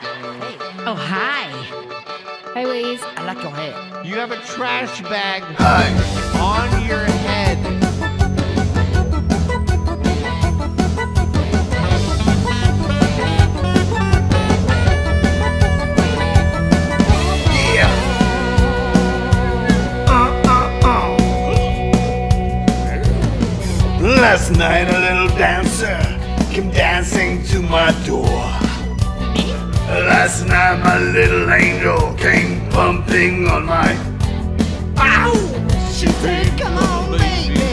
Oh, hi. Hi, Louise. I like your hair. You have a trash bag hi. on your head. Yeah. Uh, uh, uh. Last night a little dancer came dancing to my door Last night my little angel came pumping on my. Ow! She said, come on, baby.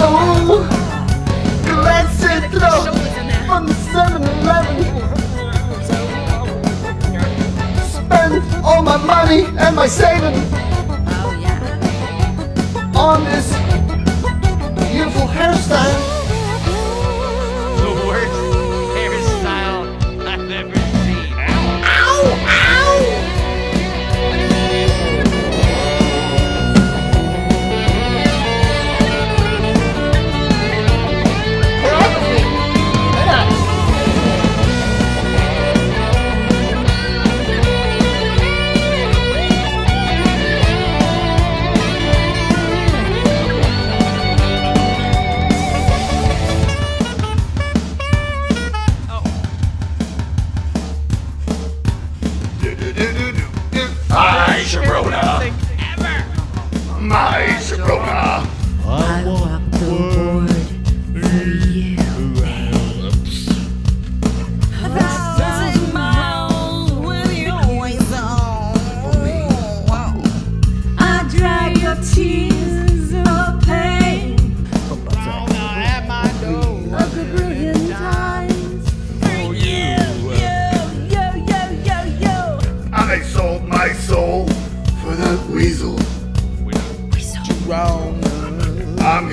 Oh, from the 7-Eleven. Spend all my money and my savings oh, yeah. on this beautiful hairstyle.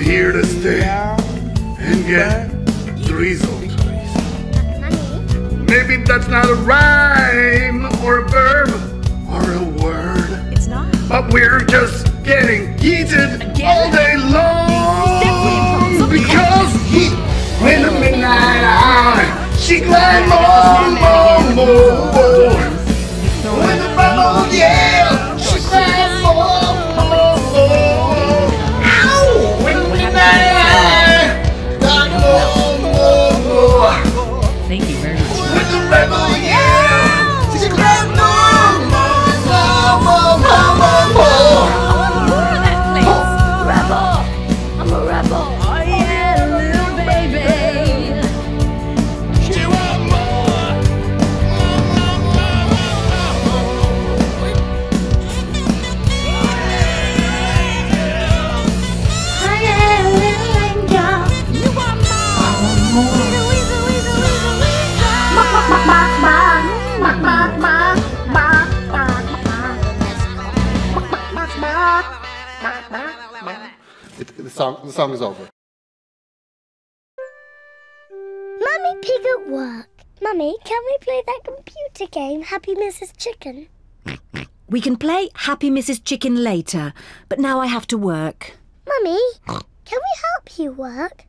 here to stay and get the result. Maybe that's not a rhyme or a verb or a word. It's not. But we're just getting heated Again. all day long because he, when the midnight hour, she climbed more, more, more. Oh. song, the song is over. Mummy Pig at work. Mummy, can we play that computer game, Happy Mrs. Chicken? We can play Happy Mrs. Chicken later, but now I have to work. Mummy, can we help you work?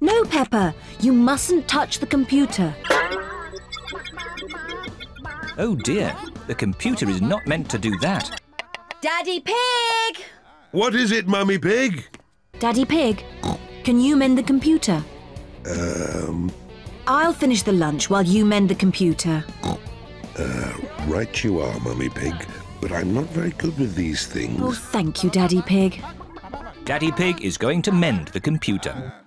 No, Peppa, you mustn't touch the computer. Oh dear, the computer is not meant to do that. Daddy Pig! What is it, Mummy Pig? Daddy Pig, can you mend the computer? Um, I'll finish the lunch while you mend the computer. right you are, Mummy Pig. But I'm not very good with these things. Oh, thank you, Daddy Pig. Daddy Pig is going to mend the computer.